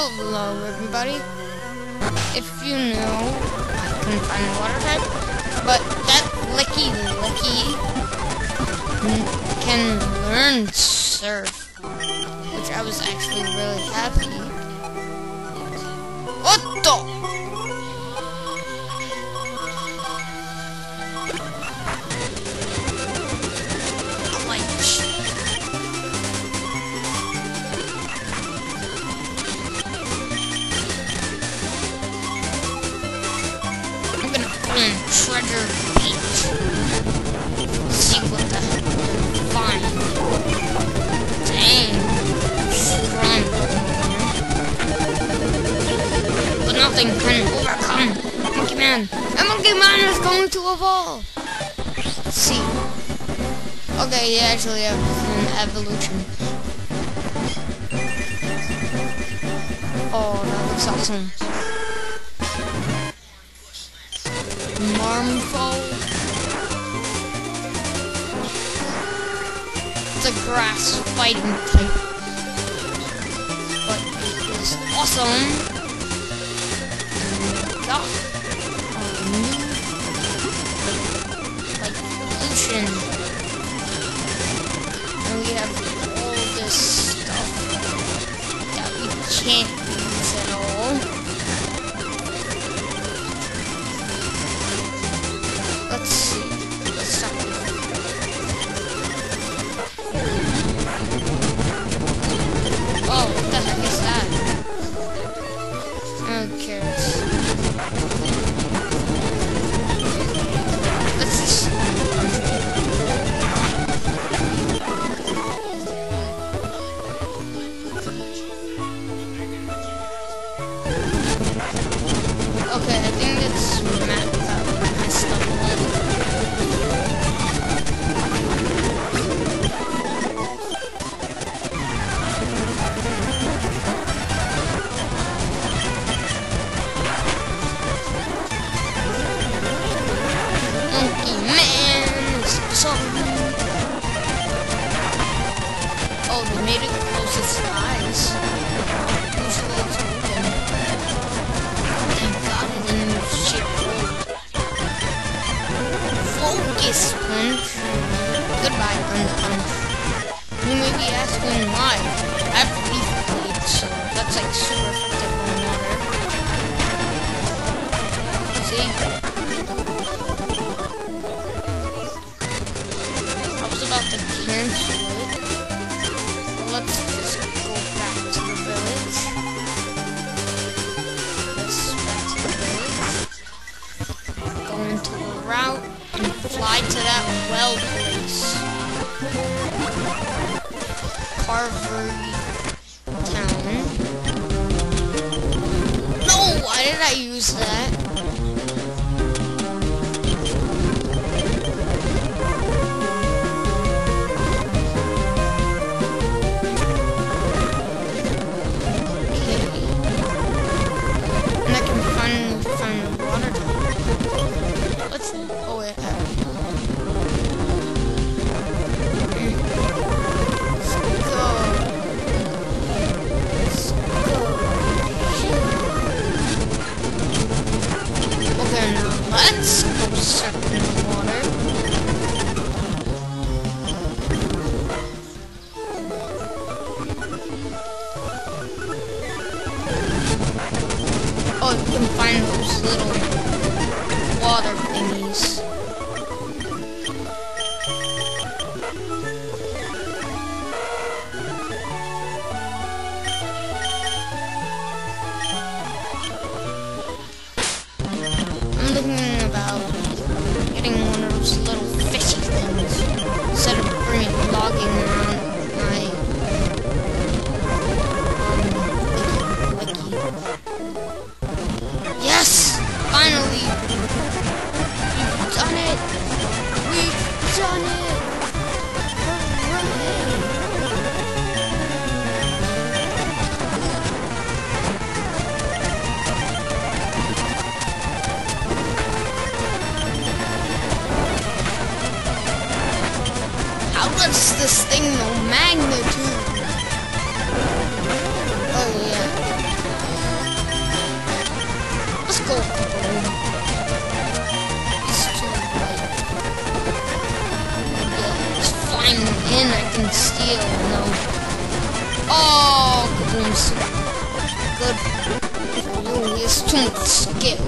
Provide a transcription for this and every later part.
Hello, everybody. If you know, I couldn't find the water type, but that Licky Licky can learn surf, which I was actually really happy. What the? Nothing can overcome Monkey Man. And Monkey Man is going to evolve. See. Okay, he actually has an evolution. Oh, that looks awesome. Marmfall. It's a grass fighting type. But it is awesome. Got a new like pollution. To cancel it. Let's just go back to the village. Let's back to the village. Go into the route and fly to that well place. Carvery Town. No! Why did I use that? Heal. No. Oh, kabooms. Good for you. He has too much skill.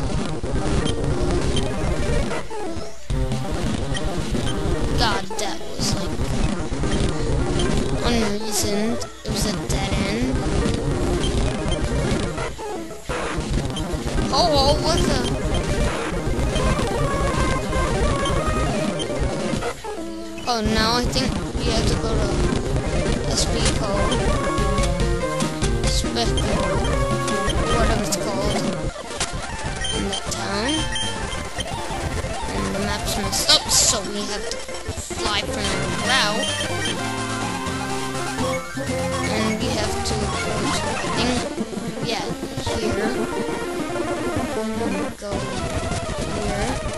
God, that was like unreasoned. It was a dead end. Oh what the? Oh, now I think we have to go to Espico. Speco. Whatever it's called. In that town. And the map's messed up, so we have to fly from the route. And we have to go to, I think, yeah, here. And go here.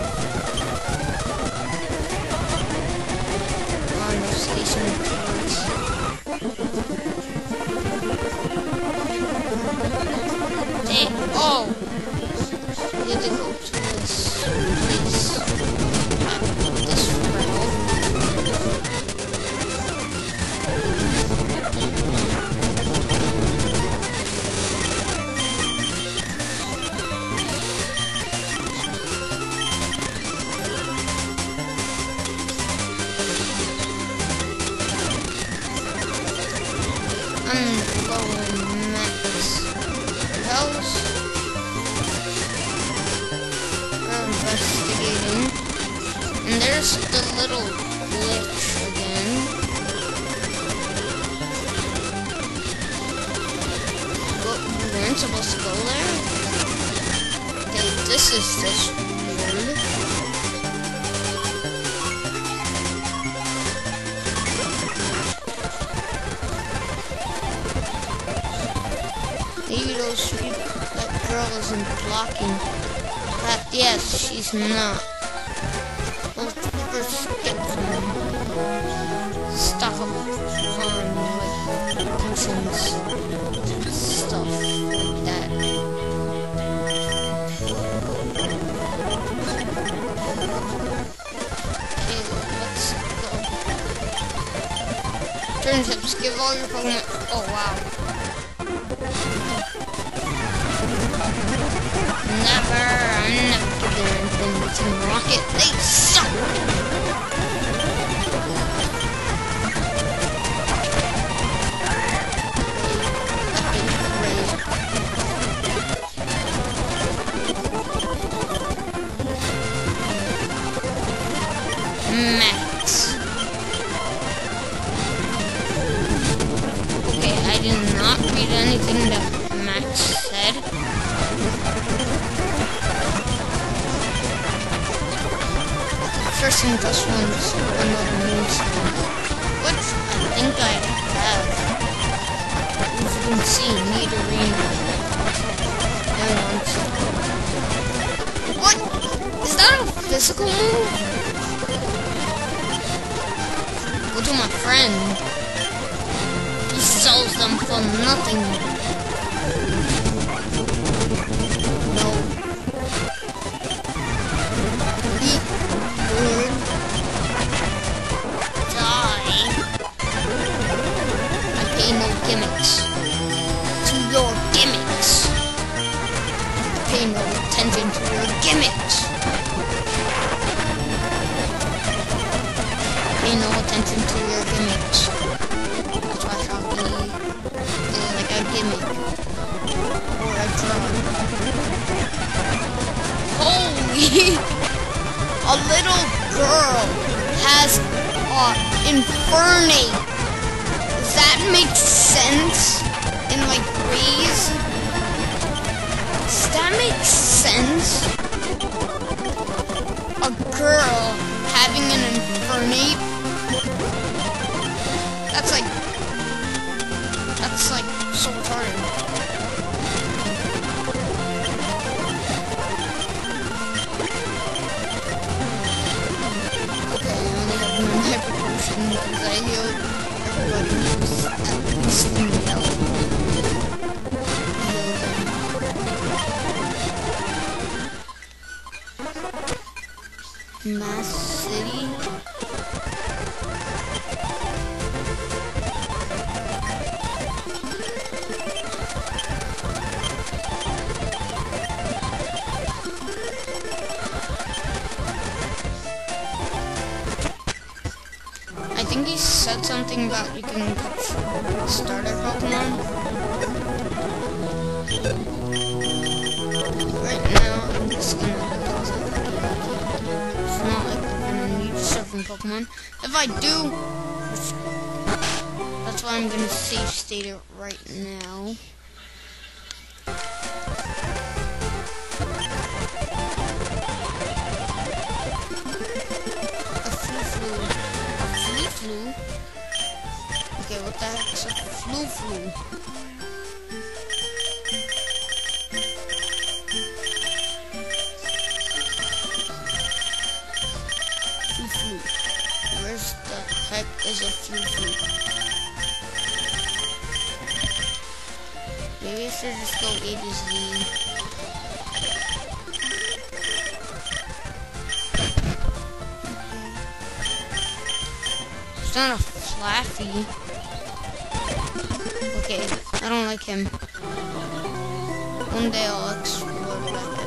Girl isn't blocking. That, yes, she's not. Those first get up on like potions, stuff like that. Okay, let's go. Turn tips, give all your Pokemon. Oh wow. Never, I'm never giving anything to Rocket. They suck! Physical move? Go to my friend. He sells them for nothing. Make sense? In like ways? Does that make sense? A girl having an Infernape? That's like... That's like so retarded. Okay, I only have one hyper potion because I healed Mass City. Said something about you can catch starter Pokemon. Right now, I'm just gonna pause it. It's not like we're gonna need surfing Pokemon. If I do, that's why I'm gonna save state it right now. Flu flu. Where's the heck is a flu? Maybe I should just go A to Z. It's not a Flaaffy. Okay, I don't like him. One day I'll explore back.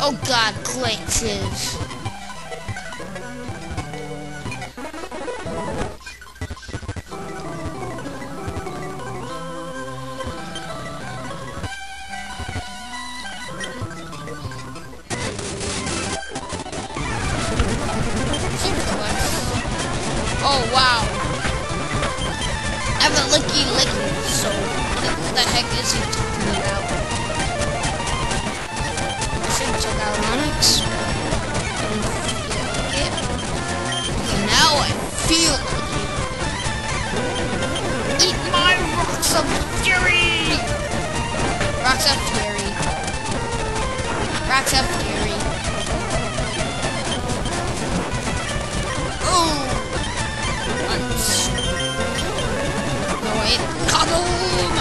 Oh god, glitches. Oh, wow. I have a Lickilicky, so what the heck is he talking about? I should check out Onix. Okay, now I feel Eat my Rocks of Fury! Rocks of Fury. Rocks of Fury. Oh! Kaboom!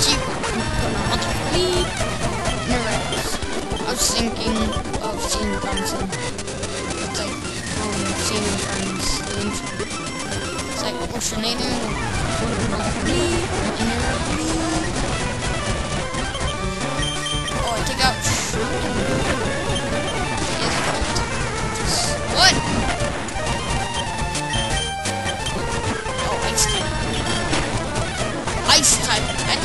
Jeep. Leap. Thinking of seeing Bronson. It's like, um, seeing friends. It's like, Oceanator. Leap. Oh,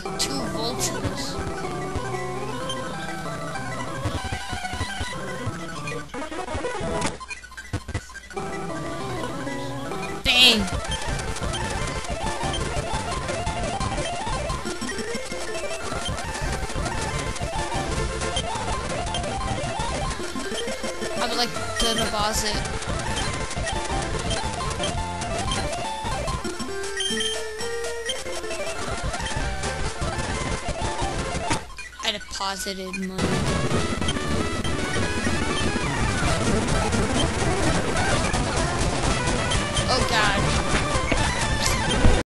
like two vultures. Bang! I would like to deposit deposited money. Oh god.